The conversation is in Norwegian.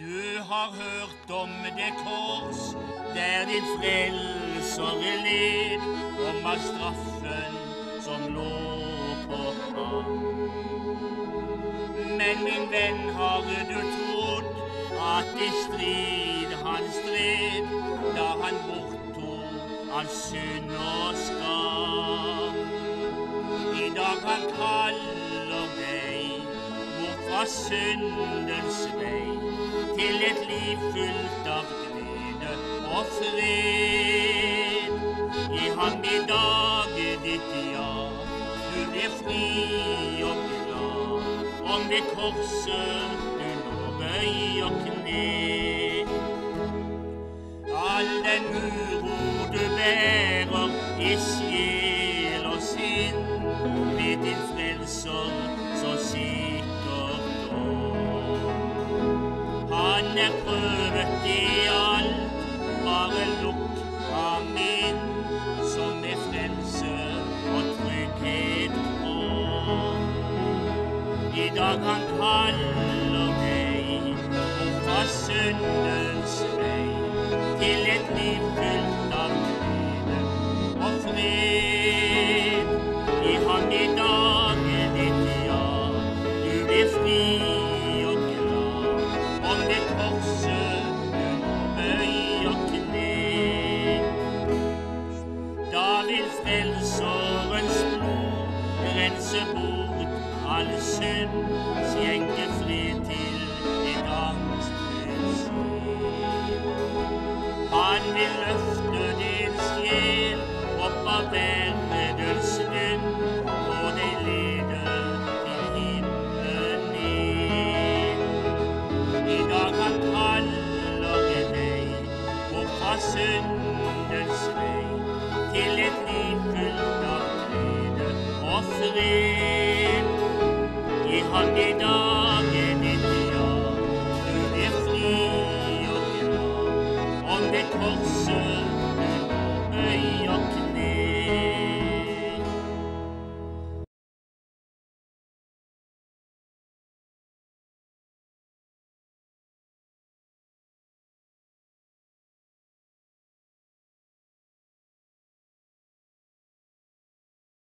har hørt om det kors der din frelser led, om av straffen som lå på ham. Men min venn, har du trodd at i strid han stred da han borttok av synd og skam? I dag han kaller deg bort fra syndens vei til et liv fullt av glede og fred. Gi ham i dag ditt ja, du blir fri og glad om ved korset du nå bøyer kne. All den uro du bærer i sjel er prøvet i alt, bare lukk ham inn, som med frelse og trygghet kom. I dag han kaller deg fra syndens vei til et liv fylt av glede og fred. I ham i dag ditt ja, du blir fri Frelserens blod rense bort all synd, skjenke fred til et sinn. Han vil løfte din sjel opp av verdens dynn, og deg lede til himmelen ned. I dag han kaller deg bort fra syndens vei til et fullt av glede og fred. Gi ham i dag ditt ja, du blir fri og glad om det korset